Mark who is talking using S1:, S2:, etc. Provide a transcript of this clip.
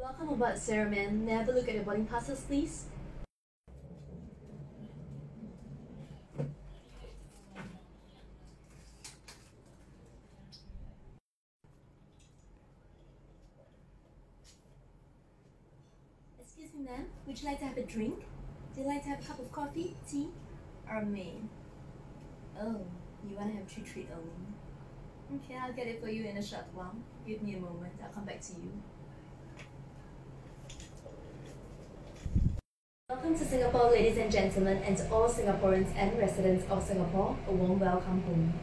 S1: Welcome aboard, Man. May I have a look at your boarding passes, please? Excuse me, ma'am. Would you like to have a drink? Do you like to have a cup of coffee, tea, or main? Oh, you want to have two treat only. Okay, I'll get it for you in a short while. Give me a moment. I'll come back to you. Welcome to Singapore, ladies and gentlemen, and to all Singaporeans and residents of Singapore, a warm welcome home.